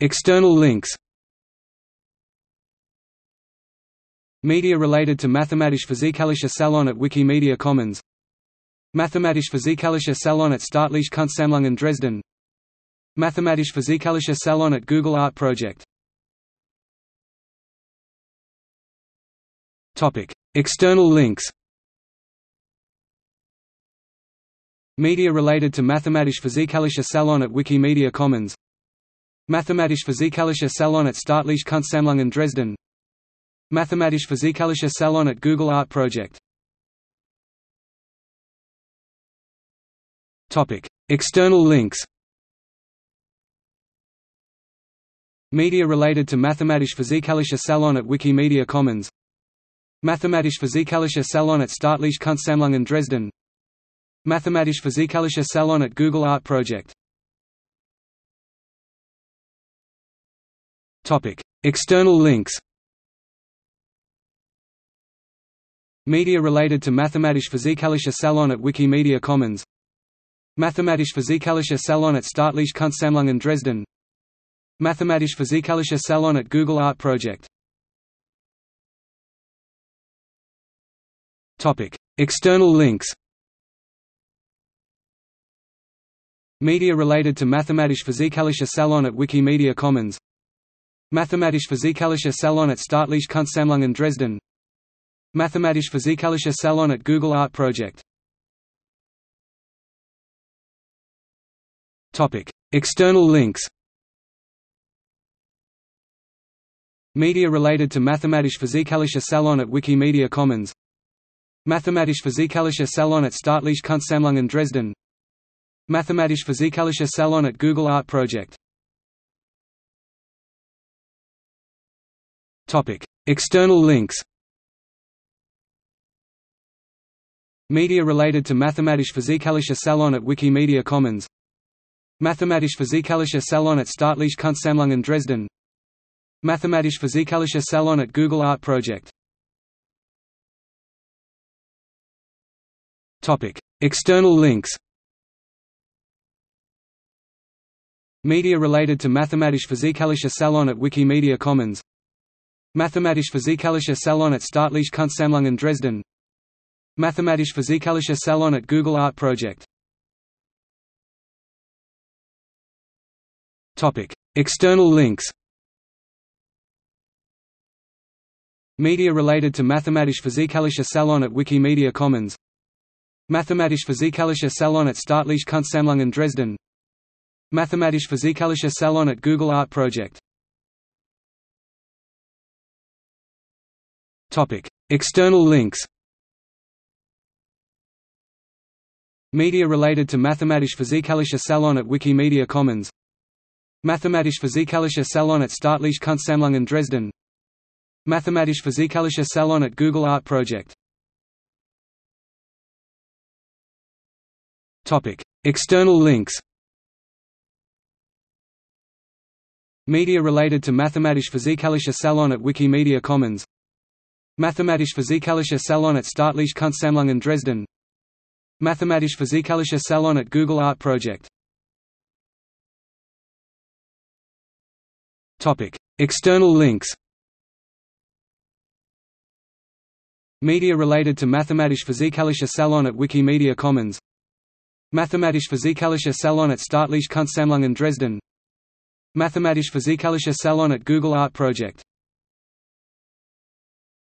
External links. Media related to Mathematisch-Physikalischer Salon at Wikimedia Commons. Mathematisch-Physikalischer Salon at Staatliche Kunstsammlungen Dresden. Mathematisch-Physikalischer Salon at Google Art Project. External links. Media related to Mathematisch-Physikalischer Salon at Wikimedia Commons Mathematisch-Physikalischer Salon at Staatliche Kunstsammlungen Dresden. Mathematisch-Physikalischer Salon at Google Art Project. External links. Media related to Mathematisch-Physikalischer Salon at Wikimedia Commons. Mathematisch-Physikalischer Salon at Staatliche Kunstsammlungen Dresden. Mathematisch-Physikalischer Salon at Google Art Project External links Media related to Mathematisch-Physikalischer Salon at Wikimedia Commons. Mathematisch-Physikalischer Salon at Staatliche Kunstsammlungen Dresden. Mathematisch-Physikalischer Salon at Google Art Project. External links Media related to Mathematisch-Physikalischer Salon at Wikimedia Commons Mathematisch-Physikalischer Salon at Staatliche Kunstsammlungen Dresden. Mathematisch-Physikalischer Salon at Google Art Project. External links. Media related to Mathematisch-Physikalischer Salon at Wikimedia Commons. Mathematisch-Physikalischer Salon at Staatliche Kunstsammlungen Dresden. Mathematisch-Physikalischer Salon at Google Art Project External links Media related to Mathematisch-Physikalischer Salon at Wikimedia Commons. Mathematisch-Physikalischer Salon at Staatliche Kunstsammlungen Dresden. Mathematisch-Physikalischer Salon at Google Art Project. Topic: External links Media related to Mathematisch-Physikalischer Salon at Wikimedia Commons Mathematisch-Physikalischer Salon at Staatliche Kunstsammlungen Dresden. Mathematisch-Physikalischer Salon at Google Art Project. External links. Media related to Mathematisch-Physikalischer Salon at Wikimedia Commons. Mathematisch-Physikalischer Salon at Staatliche Kunstsammlungen Dresden. Mathematisch-Physikalischer Salon at Google Art Project External links. Media related to Mathematisch-Physikalischer Salon at Wikimedia Commons. Mathematisch-Physikalischer Salon at Staatliche Kunstsammlungen Dresden. Mathematisch-Physikalischer Salon at Google Art Project. External links. Media related to Mathematisch-Physikalischer Salon at Wikimedia Commons Mathematisch-Physikalischer Salon at Staatliche Kunstsammlungen Dresden. Mathematisch-Physikalischer Salon at Google Art Project. External links. Media related to Mathematisch-Physikalischer Salon at Wikimedia Commons. Mathematisch-Physikalischer Salon at Staatliche Kunstsammlungen Dresden. Mathematisch-Physikalischer Salon at Google Art Project